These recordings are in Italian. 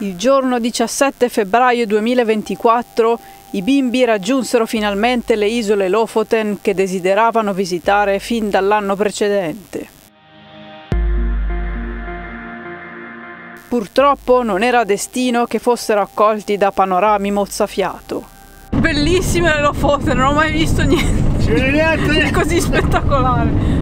Il giorno 17 febbraio 2024 i bimbi raggiunsero finalmente le isole Lofoten che desideravano visitare fin dall'anno precedente. Purtroppo non era destino che fossero accolti da panorami mozzafiato. Bellissime le Lofoten, non ho mai visto niente di così spettacolare.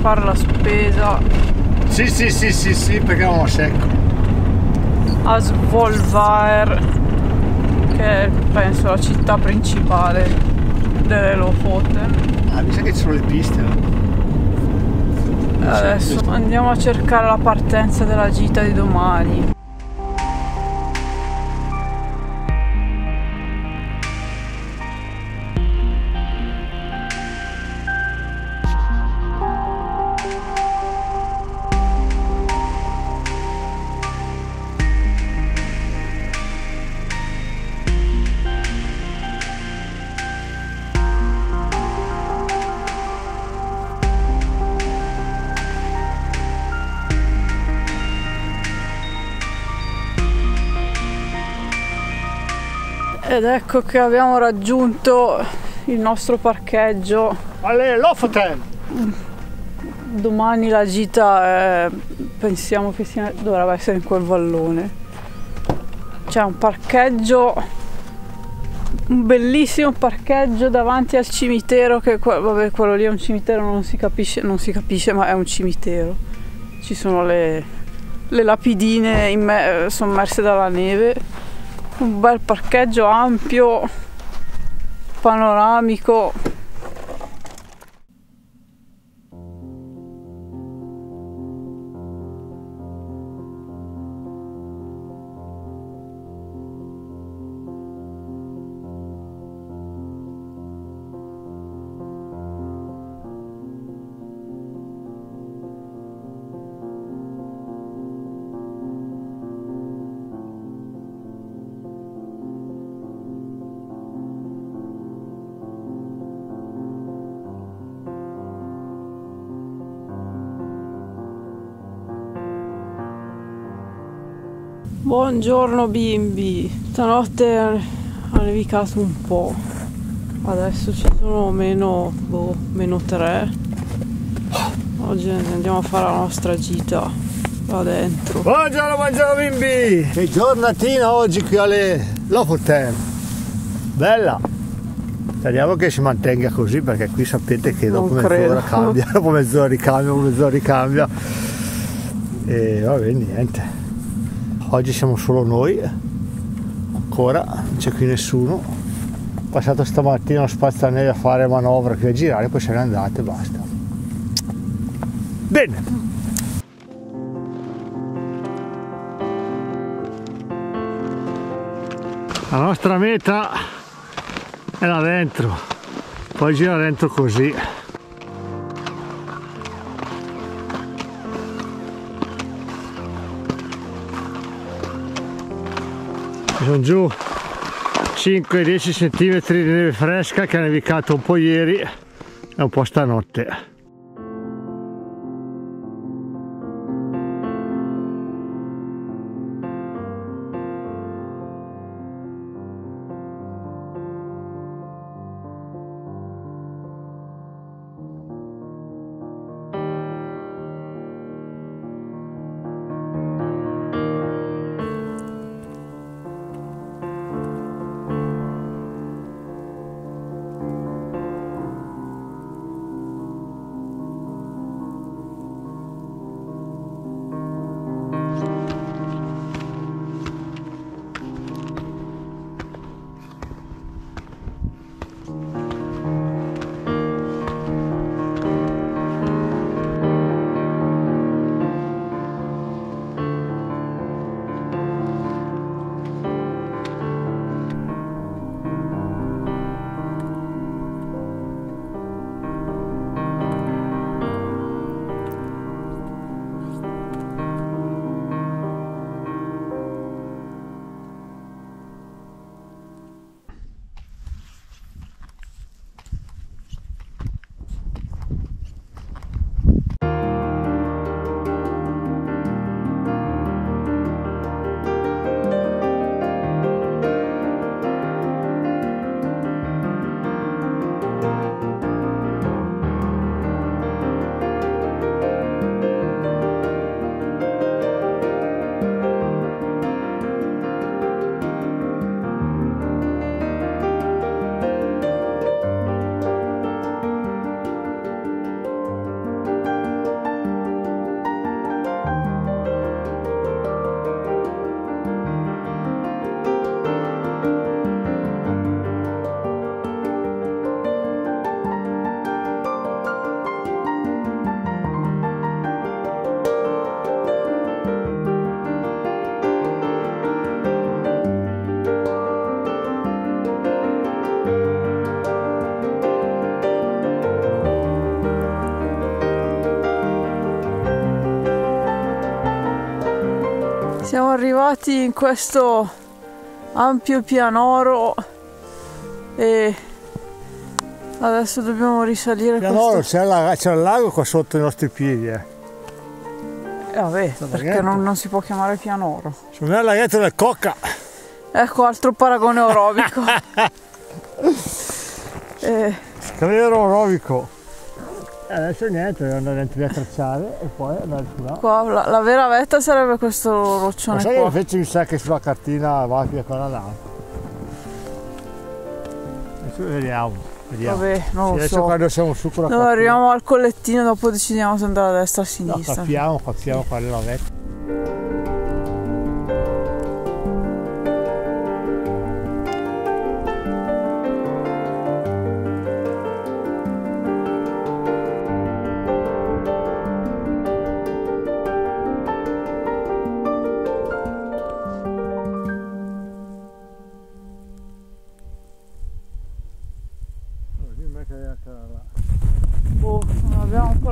Fare la spesa Sì, sì, sì, sì, sì, perché a secco. a Svolvaer, che è penso la città principale delle Lofoten. Ah, mi sa che ci sono le piste. no? Adesso andiamo a cercare la partenza della gita di domani. Ed ecco che abbiamo raggiunto il nostro parcheggio. Alle Lofoten! Domani la gita è- pensiamo che sia, dovrebbe essere in quel vallone. C'è un parcheggio, un bellissimo parcheggio davanti al cimitero che vabbè, quello lì è un cimitero, non si capisce, non si capisce ma è un cimitero. Ci sono le, le lapidine sommerse dalla neve, un bel parcheggio ampio, panoramico. Buongiorno bimbi, stanotte ha nevicato un po', adesso ci sono meno, boh, meno 3. Oggi andiamo a fare la nostra gita là dentro. Buongiorno, buongiorno bimbi! Che giornatina oggi qui alle Lofoten! Bella! Speriamo che si mantenga così perché qui sapete che dopo Non mezz'ora credo. cambia, dopo mezz'ora ricambia, dopo mezz'ora ricambia. E vabbè, niente. Oggi siamo solo noi, ancora, non c'è qui nessuno. Ho passato stamattina a spazzaneve a fare manovra qui a girare, poi se ne andate e basta. Bene, La nostra meta è là dentro, poi gira dentro così. Sono giù 5-10 cm di neve fresca che ha nevicato un po' ieri e un po' stanotte. Arrivati in questo ampio pianoro e adesso dobbiamo risalire Pianoro, questo... c'è, la- c'è il lago qua sotto i nostri piedi, eh. Eh, vabbè, Sto perché non, non si può chiamare pianoro. Me è laghetto del Cocca. Ecco, altro paragone aerobico. Eh, Scalero aerobico. E adesso niente, devo andare a tracciare e poi andare su là. qua la, la vera vetta sarebbe questo Ma roccione sai che qua. invece mi sa che sulla cartina va via quella là. Adesso vediamo, vediamo. Vabbè, non Sì, lo adesso so. quando siamo su con la No, cartina. arriviamo al collettino, dopo decidiamo se andare a destra o a No, sinistra. capiamo, capiamo qual è la vetta.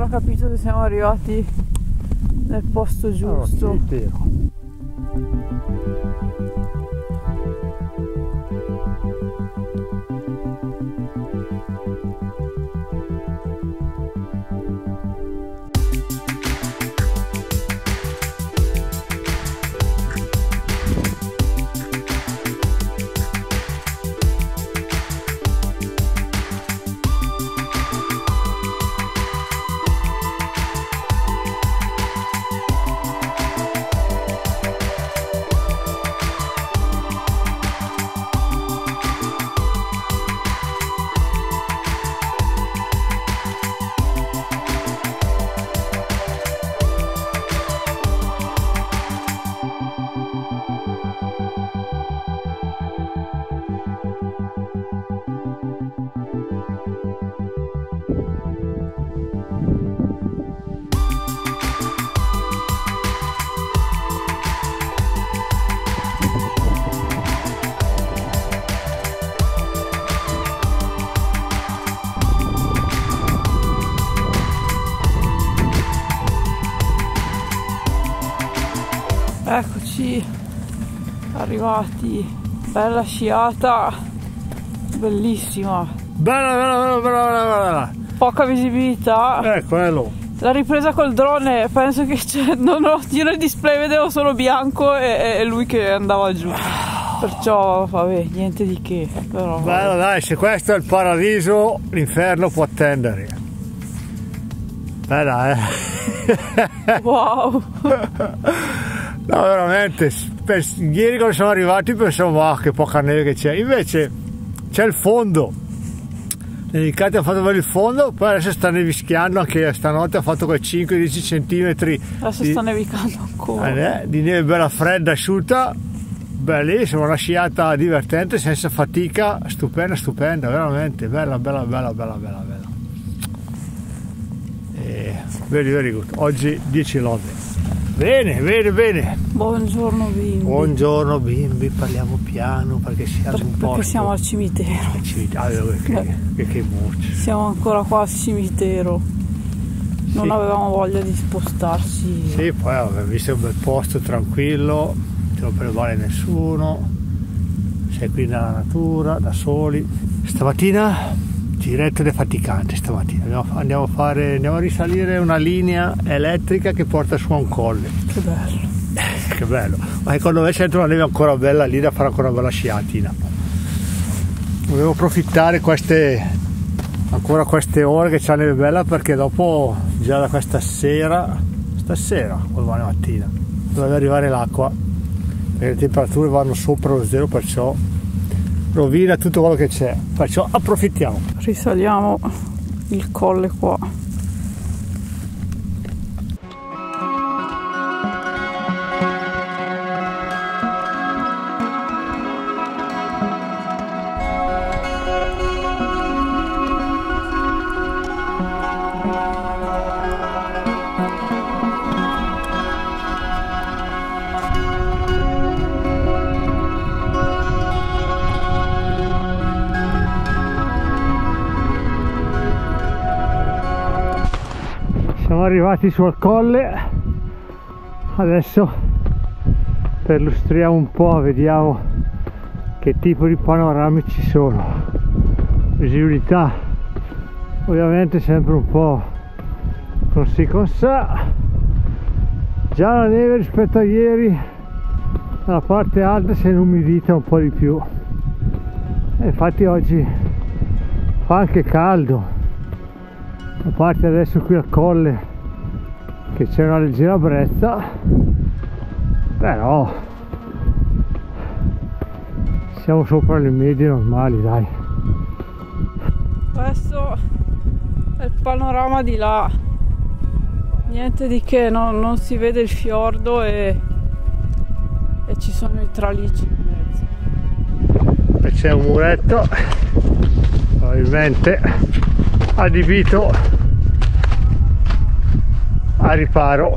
Ancora capito se siamo arrivati nel posto giusto. Eccoci arrivati. Bella sciata, bellissima. Bella, bella, bella, bella, bella, bella. Poca visibilità. Eh, quello. La ripresa col drone, penso che c'è. Non ho, io nel display vedevo solo bianco e, e lui che andava giù. Perciò, vabbè, niente di che. Però, Bello, dai, se questo è il paradiso, l'inferno può attendere. Bella, eh. Wow! No, veramente, per- ieri quando siamo arrivati pensavo, ah, che poca neve che c'è. Invece c'è il fondo. Le Nicate ha fatto vedere il fondo, poi adesso sta nevischiando, anche stanotte ha fatto quei 5-10 cm Adesso di, sta nevicando ancora. eh, di neve bella fredda, asciutta. Bellissima, una sciata divertente, senza fatica, stupenda, stupenda, veramente, bella, bella, bella, bella, bella, bella. E, very, very good. Oggi 10 lode. Bene, bene, bene. Buongiorno bimbi. Buongiorno bimbi, parliamo piano perché siamo Per- un po'. perché siamo al cimitero. che, che, che muccio. Siamo ancora qua al cimitero. Non Sì. avevamo voglia di spostarci. Sì, poi abbiamo visto un bel posto tranquillo, non male nessuno, sei qui nella natura, da soli. Stamattina giretto defaticante stamattina, andiamo, a- andiamo a fare, andiamo a risalire una linea elettrica che porta su a un colle. Che bello. Che bello, ma secondo me c'è una neve ancora bella lì da fare ancora una bella sciatina. Volevo approfittare queste, ancora queste ore che c'è la neve bella perché dopo già da questa sera, stasera o domani mattina, dovrebbe arrivare l'acqua perché le temperature vanno sopra lo zero perciò rovina tutto quello che c'è, perciò approfittiamo. Risaliamo il colle qua. Siamo arrivati sul colle, adesso perlustriamo un po' vediamo che tipo di panorami ci sono. Visibilità ovviamente sempre un po' con si con sa. Già la neve rispetto a ieri dalla parte alta si è inumidita un po' di più. E infatti oggi fa anche caldo. A parte adesso qui al colle che c'è una leggera brezza però siamo sopra le medie normali dai Questo è il panorama di là. Niente di che, no- non si vede il fiordo e, e ci sono i tralicci in mezzo. e c'è un muretto probabilmente adibito a riparo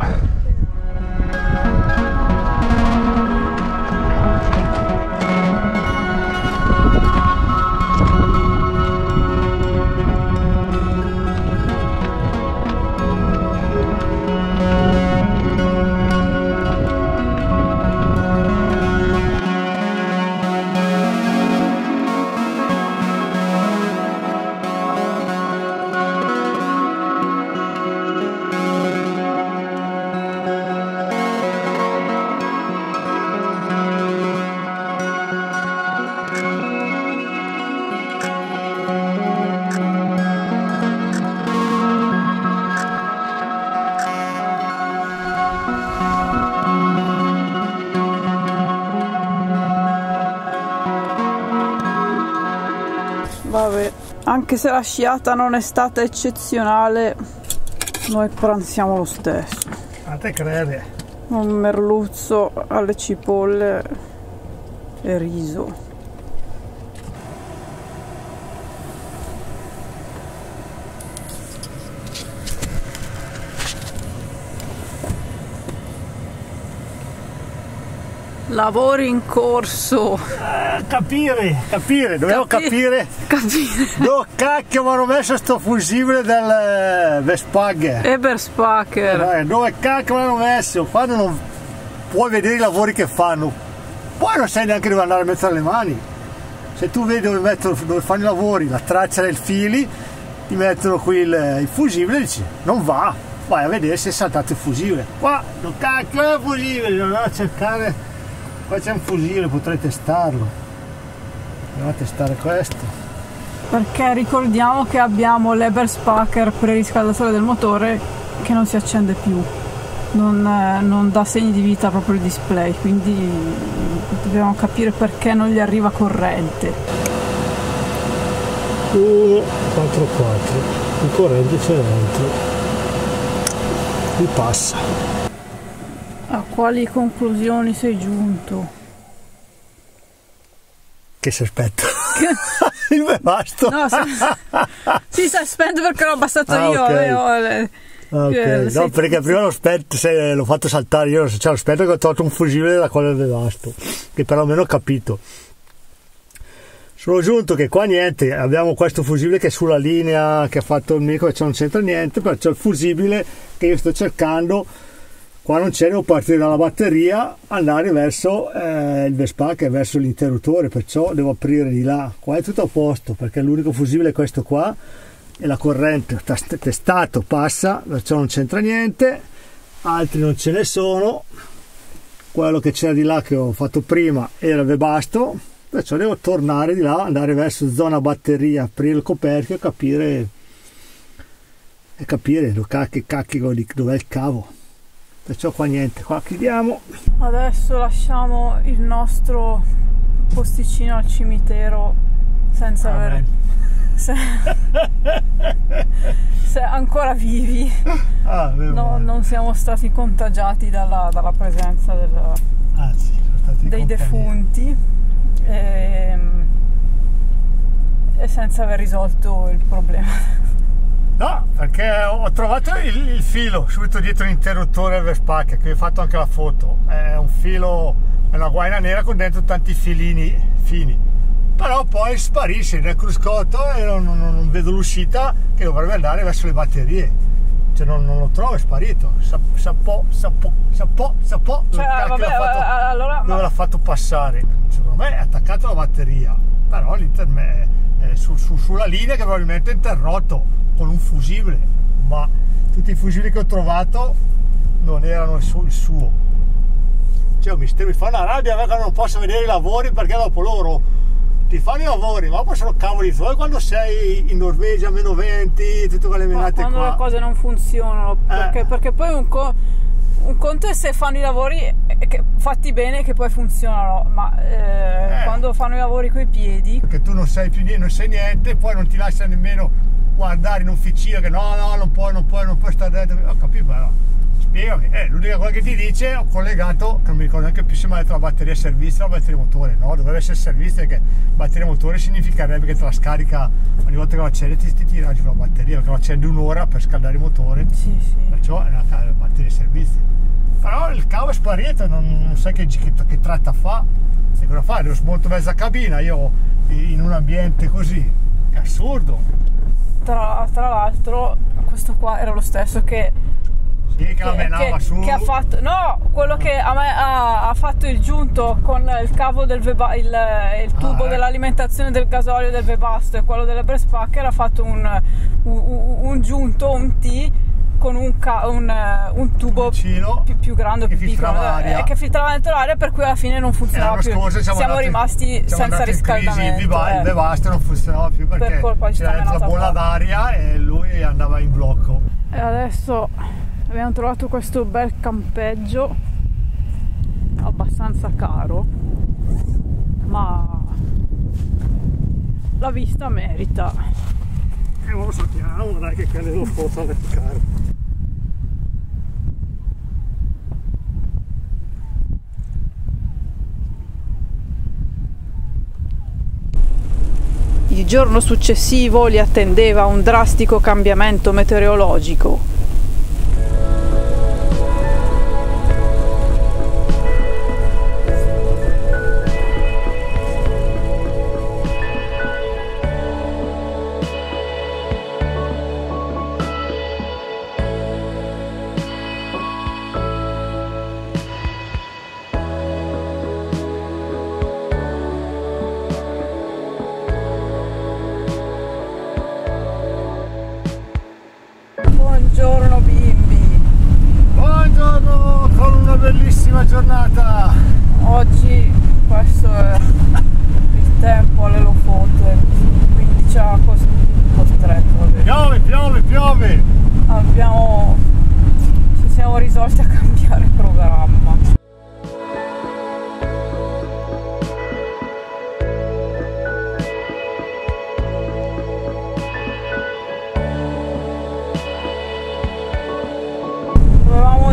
anche se la sciata non è stata eccezionale, noi pranziamo lo stesso. a te credere Un merluzzo alle cipolle e riso. Lavori in corso. capire capire dobbiamo Capi- capire. Capire. dove cacchio mi hanno messo sto fusibile del eh, Vespag Eberspacher. Eh, dove cacchio mi hanno messo? Quando non puoi vedere i lavori che fanno. Poi non sai neanche dove andare a mettere le mani. Se tu vedi dove, mettono, dove fanno i lavori la traccia del fili ti mettono qui il, il fusibile e dici non va. Vai a vedere se è saltato il fusibile qua non cacchio è il fusibile non andare a cercare qua c'è un fusibile potrei testarlo. Andiamo a testare questo. Perché ricordiamo che abbiamo l'Eberspacher preriscaldatore del motore che non si accende più. Non, eh, non dà segni di vita proprio il display, quindi dobbiamo capire perché non gli arriva corrente. 1 4 4 il corrente c'è dentro. Qui passa A quali conclusioni sei giunto? che si aspetta il bevasto No, si, si sta spento perché l'ho abbassato Ah, io. ok. avevo le- Ah, ok. Eh, no perché prima l'ho spento se l'ho fatto saltare io cioè, aspetta che ho tolto un fusibile dalla colla del bevasto che però almeno ho capito sono giunto che qua niente abbiamo questo fusibile che è sulla linea che ha fatto il micro e c'è non c'entra niente però c'è il fusibile che io sto cercando qua non c'è devo partire dalla batteria andare verso eh, il Vespa che è verso l'interruttore perciò devo aprire di là. Qua è tutto a posto perché l'unico fusibile è questo qua e la corrente testato passa perciò non c'entra niente. Altri non ce ne sono. Quello che c'era di là che ho fatto prima era il Webasto perciò devo tornare di là andare verso zona batteria aprire il coperchio e capire e capire dove cacchi, cacchi dov'è il cavo perciò qua niente qua chiudiamo Adesso lasciamo il nostro posticino al cimitero senza aver Amen. se, se ancora vivi, ah, no, non siamo stati contagiati dalla, dalla presenza del- stati in dei compagnia. defunti e, e senza aver risolto il problema. No, perché ho trovato il, il filo subito dietro l'interruttore Vespa, che vi ho fatto anche la foto. È un filo, è una guaina nera con dentro tanti filini fini. Però poi sparisce nel cruscotto e non, non- non vedo l'uscita che dovrebbe andare verso le batterie. Cioè non, non lo trovo, è sparito. Sa- Sapò, sapò, sapò, sapò. Cioè, vabbè, l'ha fatto, eh, allora, dove ma- l'ha fatto passare? Secondo me è attaccato alla batteria, però l'interme è su- su- sulla linea che probabilmente è interrotto con un fusibile, ma tutti i fusibili che ho trovato non erano il suo. Il suo. Cioè, un mistero, mi fa una rabbia che non posso vedere i lavori perché dopo loro fanno i lavori, ma poi sono cavoli tuoi quando sei in Norvegia a meno 20, tutte quelle menate quando qua. le cose non funzionano, perché, perché poi un, co- un conto è se fanno i lavori eh, che- fatti bene che poi funzionano, ma eh, Eh. quando fanno i lavori coi piedi, che tu non sai più niente, non sai niente, poi non ti lascia nemmeno guardare in officina che no, no, non puoi, non puoi, non puoi stare dentro. Ho capito, però. Spiegami, eh, l'unica cosa che ti dice ho collegato, che non mi ricordo neanche più se mi ha detto la batteria servizio o la batteria motore, no, dovrebbe essere servizio perché batteria motore significherebbe che te la scarica ogni volta che lo accendi ti, ti tira giù la batteria, perché lo accendi un'ora per scaldare il motore, sì, sì. perciò è una batteria servizio. Però il cavo è sparito, non, non sai che, che, che tratta fa, e cosa fa? Devo smonto mezza cabina io in un ambiente così, è assurdo. Tra, tra l'altro, questo qua era lo stesso che, Sì, che che, che- che ha fatto, no, quello che a me ha, ha fatto il giunto con il cavo del Veba- il, il tubo eh. dell'alimentazione del gasolio del Webasto e quello delle Prespacker ha fatto un, un, un- un giunto, un T con un, ca- un, eh, un tubo più, più grande più piccolo eh, che filtrava dentro l'aria per cui alla fine non funzionava l'anno più scorso siamo, andati- rimasti siamo senza crisi, riscaldamento il, eh. non funzionava più perché Per c'era la bolla d'aria e lui andava in blocco. E adesso abbiamo trovato questo bel campeggio abbastanza caro, ma la vista merita. E non lo sappiamo, dai che quelle lo possono leccare. Il giorno successivo li attendeva un drastico cambiamento meteorologico.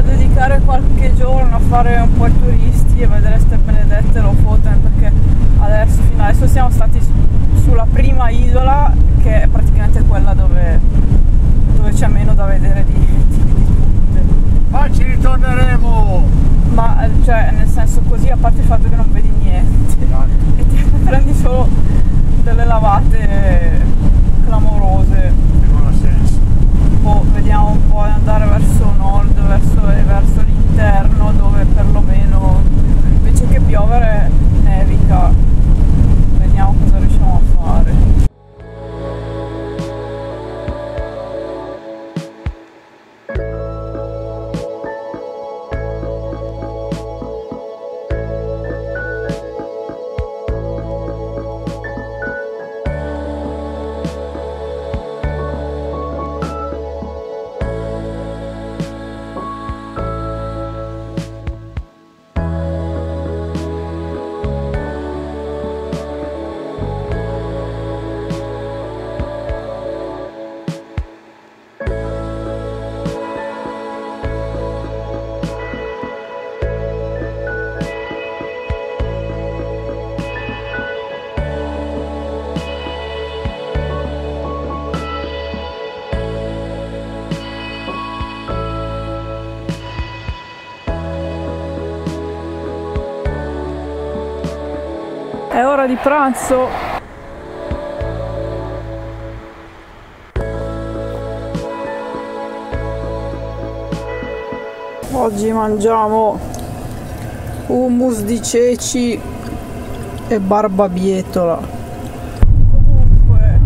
Dedicare qualche giorno a fare un po' i turisti e vedere ste benedette Lofoten perché adesso fino adesso siamo stati su- sulla prima isola che è praticamente quella dove, dove c'è meno da vedere di, di- di tutte. Ma ci ritorneremo. Ma eh, cioè nel senso così a parte il fatto che non vedi niente e ti prendi solo delle lavate clamorose. Boh, vediamo un po' di andare verso nord, verso, verso l'interno dove perlomeno invece che piovere nevica. Vediamo cosa riusciamo a fare. Di pranzo. Oggi mangiamo hummus di ceci e barbabietola. Comunque,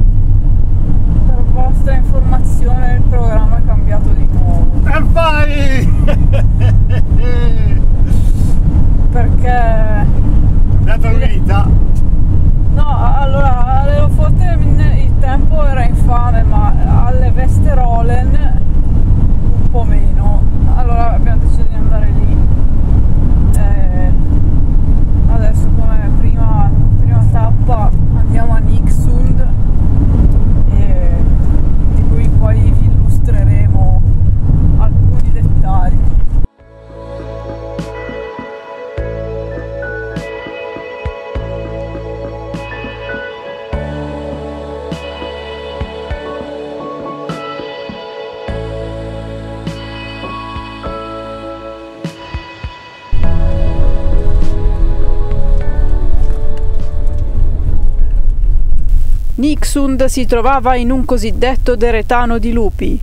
per vostra informazione, il programma è cambiato di nuovo. E vai! Perché Dato vita. No, allora all'aeroporto il tempo era infame, ma alle Vesterolen un po' meno. Allora abbiamo deciso di andare lì. Eh, adesso come prima, prima tappa andiamo Nixund si trovava in un cosiddetto deretano di lupi,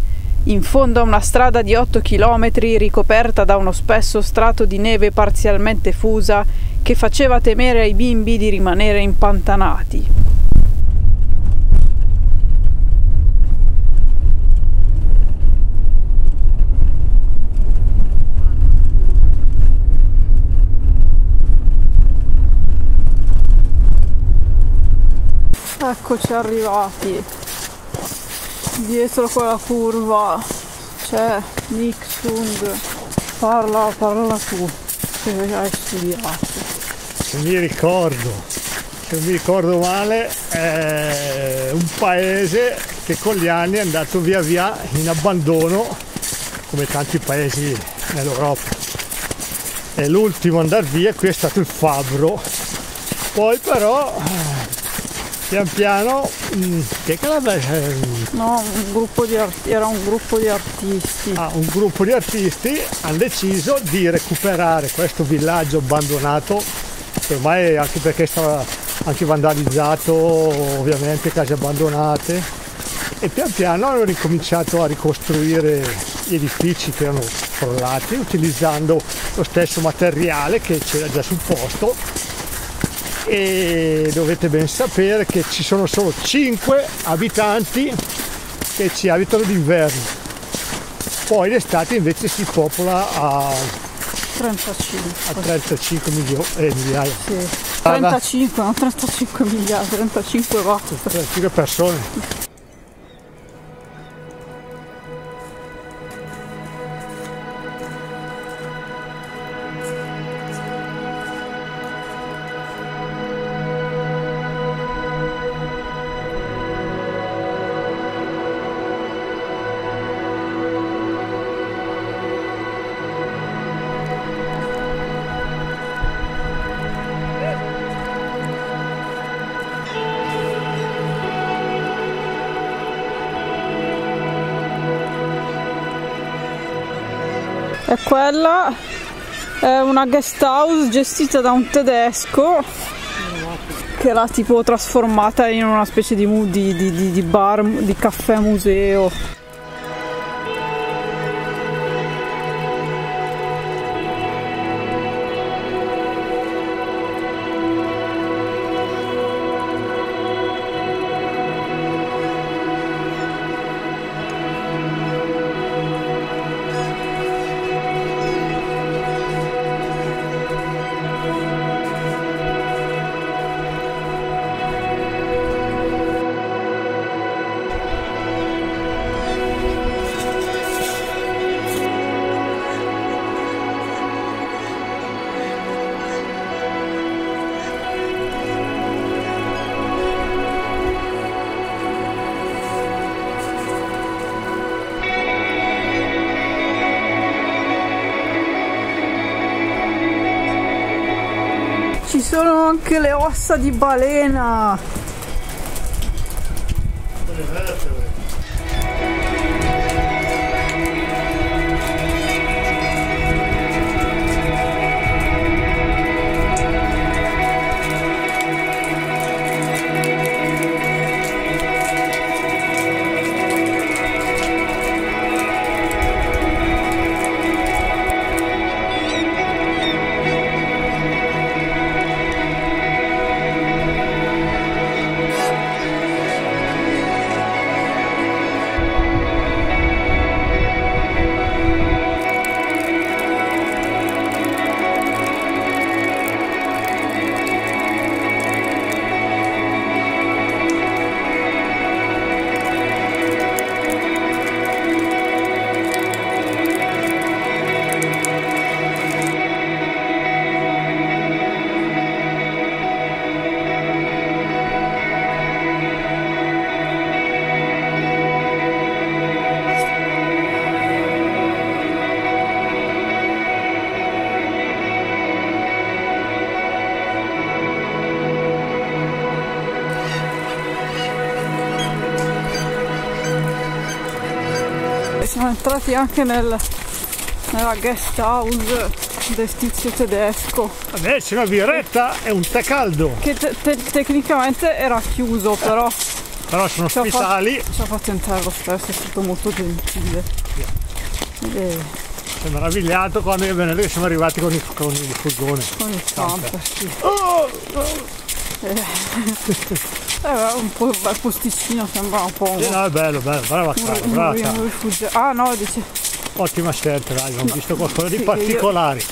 in fondo a una strada di 8 km ricoperta da uno spesso strato di neve parzialmente fusa che faceva temere ai bimbi di rimanere impantanati. Eccoci arrivati. Dietro quella curva c'è Nixund. Parla, parla tu, che hai studiato. Se mi ricordo, se mi ricordo male, è un paese che con gli anni è andato via via in abbandono, come tanti paesi nell'Europa. E l'ultimo ad andare via qui è stato il Fabbro. Poi però, pian piano, mm, che eh, No, un gruppo di era un gruppo di artisti. Ah, un gruppo di artisti hanno deciso di recuperare questo villaggio abbandonato, che ormai anche perché stava anche vandalizzato, ovviamente case abbandonate, e pian piano hanno ricominciato a ricostruire gli edifici che erano crollati utilizzando lo stesso materiale che c'era già sul posto e dovete ben sapere che ci sono solo 5 abitanti che ci abitano d'inverno. Poi l'estate invece si popola a, 35. a 35 milioni, eh, migliaia, Sì. 35, non 35 migliaia, 35 basta. 35 persone. Quella è una guest house gestita da un tedesco che l'ha tipo trasformata in una specie di, di- di- di bar, di caffè museo. Ossa di balena. Siamo entrati anche nel, nella guest house del tizio tedesco Adesso una birretta e un tè caldo, che te- te- tecnicamente era chiuso però però sono ci ospitali. ci ha fatto entrare lo stesso, è stato molto gentile. E Sono meravigliato quando io venerdì siamo arrivati con il, con il furgone. con il camper, sì. Oh! Eh, un po' il posticino sembra un po' un, Sì, no, è bello, bello, brava un- brava rifugio. Ah no, dice Ottima scelta, dai, abbiamo visto qualcosa di sì, che io-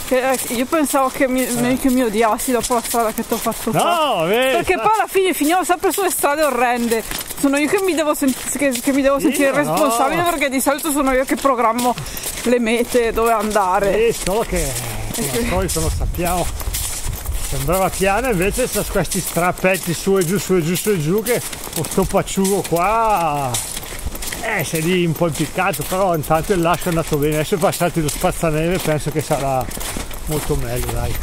eh, io pensavo che mi, che mi odiassi dopo la strada che ti ho fatto. No, vedi? Perché poi alla fine finiamo sempre sulle strade orrende. Sono io che mi devo, sent- che, che mi devo sentire Io no. responsabile perché di solito sono io che programmo le mete dove andare. Eh, solo che come al solito lo sappiamo. Sembrava piano invece sa questi strappetti su e giù, su e giù, su e giù che con sto pacciugo qua eh, sei lì un po' impiccato, però intanto il lascio è andato bene. Adesso passati lo spazzaneve penso che sarà molto meglio, dai.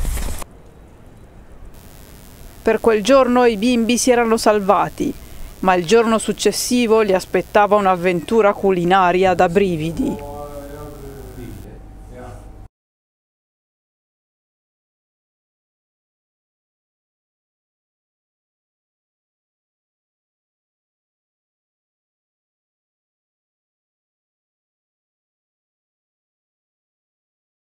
Per quel giorno i bimbi si erano salvati, ma il giorno successivo li aspettava un'avventura culinaria da brividi.